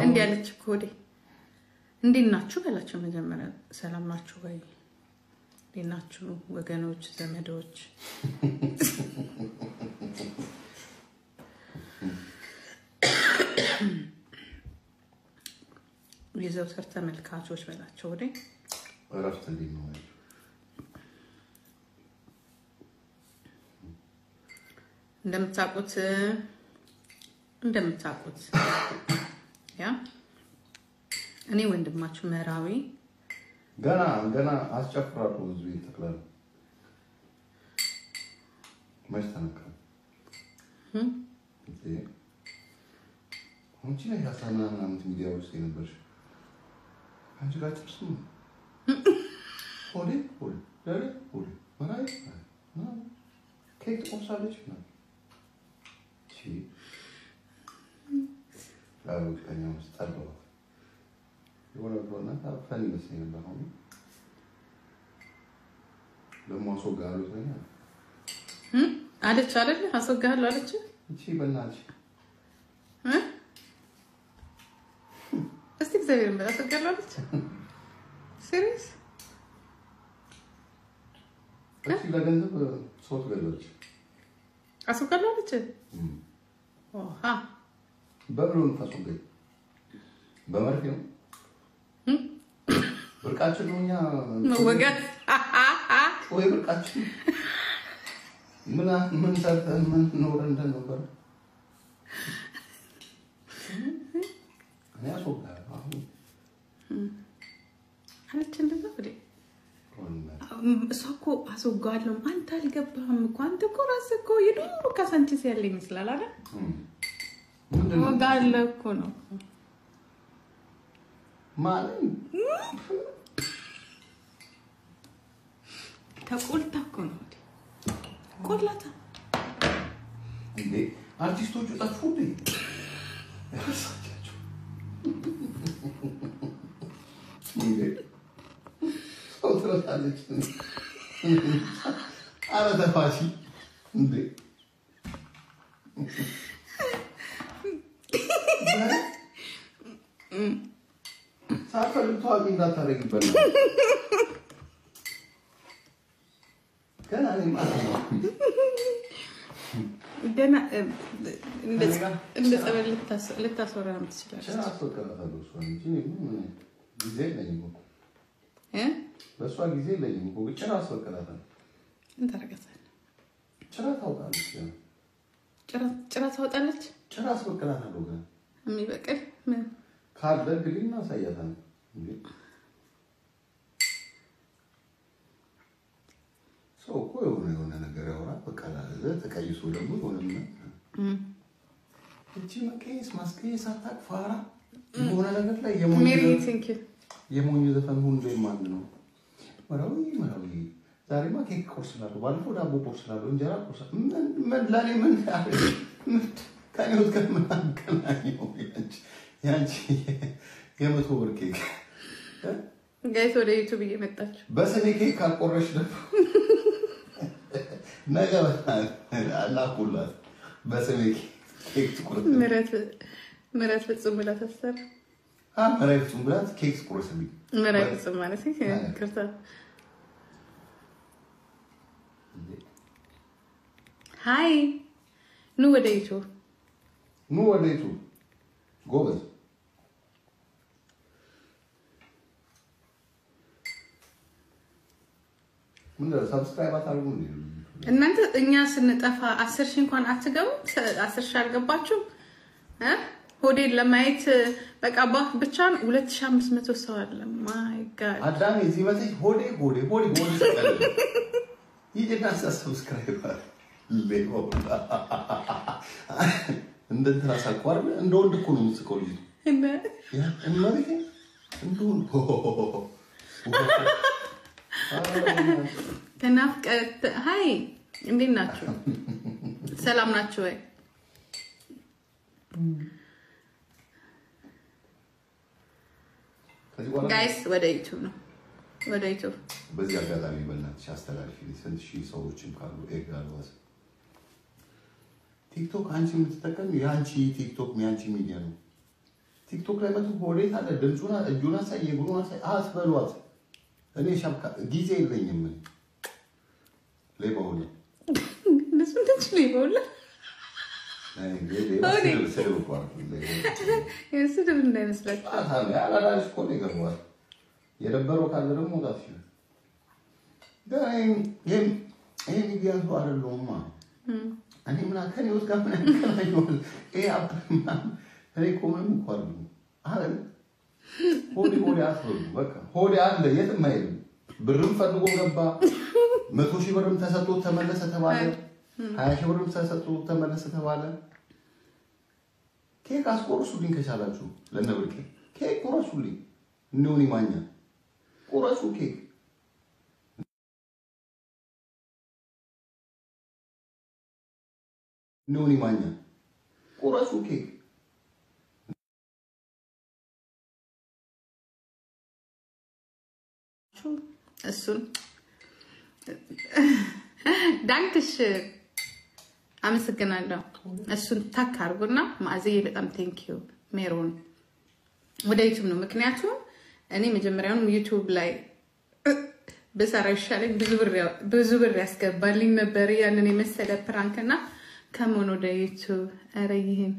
እንዲህ ያለች እኮ ወዴ እንዴት ናችሁ በላቸው መጀመሪያ። ሰላም ናችሁ ወይ? እንዴት ናችሁ ወገኖች፣ ዘመዶች? የዘውትር ተመልካቾች በላቸው ወዴ እረፍት እንዴት ነው? እንደምታውቁት እንደምታውቁት እኔ ወንድማችሁ መራዊ ገና ገና አስጨፍራለሁ። ህዝብ ጠቅላላ። መች ተነካ? አንቺ ላይ አስራ ምናምን ዓመት ሚዲያ ውስጥ የነበርሽ። አንቺ ጋር ነው? ሆዴ ሆዴ ደሬ ሆዴ ምናምን። ኬክ ትቆርሳለች ምናምን። እሺ ለአብቅተኛ ውስጥ ጠርበዋል የሆነ ብሎና ፈን ይመስለኝ ነበር። አሁን ደግሞ አስወጋለሁ ተኛ አለች አይደለ? አስወጋለሁ አለች። እቺ በእናትሽ እ? እስቲ እግዚአብሔር ይመስገን አስወጋለሁ አለች። ሲሪየስ እቺ ለገንዘብ ሰው ትገዛለች። አስወጋለሁ አለች። ኦሃ በብሎ ታስወገኝ በመርፌ ነው ብርቃችን ነው እኛ መወጋት ወይ ብርቃችን ምን ምን ሰርተን ምን ኖረ እንደነበረ እኔ አስወጋለሁ። አሁን አለች። እንደዛ ወዴ እሷ እኮ አስወጋለሁ። አንተ አልገባህም እኮ አንተ እኮ ራስህ እኮ የድሮ ካሳንቺስ ያለ ይመስላል አይደል? ወጋለሁ እኮ ነው ማለት ተቆልታ እኮ ነው ቆላታ እንዴ? አርቲስቶቹ ጠፉ እንዴ? ያሳቻቸው እንዴ? ሰው ትረሳለች። አረ ተፋሲ እንዴ ሳትፈልግ ታዋቂ እንዳታደርጊበት ነው። ገና እኔ ማለት ነው ገና እንደ ጸበል ልታስወራ ትችላለች ጭራ አስወቅራታለሁ እሷን እንጂ እኔ ምን ጊዜ የለኝም እኮ እ? በእሷ ጊዜ የለኝም እኮ ጭራ አስወቅራታለሁ። ምን ታደርጋታለህ? ጭራ ታውቃለች። ገና ጭራ- ጭራ ታወጣለች። ጭራ አስወቅራታለሁ። ገና የሚበቅል ምን ካለ እንግዲህ እናሳያታለን። ሰው እኮ የሆነ የሆነ ነገር ያወራ በቃ ላለ ተቀይሶ ደግሞ የሆነ እቺ መቀየስ ማስቀየስ አታውቅ ፋራ የሆነ ነገር ላይ የሞኝ ዘፈን- ሁሉ አንድ ነው። መራዊ መራዊ። ዛሬማ ኬክ ቆርስ እላለሁ፣ ባለፈው ዳቦ ቆርስ እላለሁ፣ እንጀራ ቆርስ ምን- ምን ለእኔ ምን ከእኔ ወት ጋር ምን አገናኘው? ያንቺ የመቶ ብር ኬክ? ጋይስ ወደ ዩቱብ እየመጣችሁ በስኔ ኬክ ካልቆረሽ ደግሞ ነገ ላኩላት። በስኔ ኬክ ትቁርጥ ምረት ምረት ፍጹም ብላ ታሰር። መራዊ ፍጹም ብላት ኬክ ትቁረስልኝ ምረት ፍጹም ማለት ክርታ ሀይ ኑ ወደ ዩቱብ ኑ ወደ ዩቱብ ጎበዝ ምንድነው ሰብስክራይብ አታርጉ እንዴ እናንተ እኛ ስንጠፋ አስር ሺህ እንኳን አትገቡም? ሰ- አስር ሺህ አልገባችሁም? እ? ሆዴን ለማየት በቃ ባ ብቻ ሁለት ሺህ አምስት መቶ ሰው አለ። my God አዳሜ እዚህ መጥተሽ ሆዴ ሆዴ ሆዴ ሆዴ ይሄና subscribe ሌባ ሁላ እንደ እንትን አሳቋር እንደ ወንድ እኮ ነው የምትስቀው ልጅ። እመቤቴ እንደ ወንድ ተናፍቀት ሀይ እንዴት ናችሁ? ሰላም ናችሁ ወይ? ጋይስ ወደ ዩቱብ ነው ወደ ዩቱብ በዚህ አጋጣሚ በእናትሽ አስተላልፊ ስንት ሺህ ሰዎችም ካሉ ኤግ ቲክቶክ አንቺ የምትጠቀም የአንቺ ቲክቶክ የአንቺ ሚዲያ ነው። ቲክቶክ ላይ መቶ ሆዴት አለ ድምፁን እጁን አሳይ የእግሩን አሳይ አትበሏት። እኔ ሻብካ ጊዜ የለኝም። እኔ ሌባ ሁሉ እነሱ እንደዚህ ነው ይበውላ ስድብ እንዳይመስላችሁ። የደበረው ካለ ደግሞ ይችላል። ይሄ ሚዲያ ሰው አይደለሁማ። እኔ ምን ከኔ ውስጥ ጋር ምን ያገናኘዋል? ይሄ ምንም እኮ አይደለሁም። ሆዴ ሆዴ አትበሉ። በቃ ሆዴ አለ የትም አይሄድም። ብርም ፈልጎ ገባ። መቶ ሺህ ብርም ተሰጥቶ ተመለሰ ተባለ። ሀያ ሺህ ብርም ተሰጥቶ ተመለሰ ተባለ። ኬክ አስቆርሱልኝ ከቻላችሁ ለነብርቄ ኬክ ቁረሱልኝ። እንደውን ይማኛ ቁረሱ ኬክ እንደውን ይማኛ ቁረሱ ኬክ እሱን። ዳንክሽ። አመሰግናለሁ። እሱን tag አድርጉና ማዕዝዬ በጣም thank you ሜሮን። ወደ ዩቱብ ነው። ምክንያቱም እኔ መጀመሪያውንም ዩቱብ ላይ ብሰራ ይሻለኝ ብዙ ብር ያስገባልኝ ነበር ያንን የመሰለ prank እና ከመሆን ወደ ዩቱብ ኧረ ይህን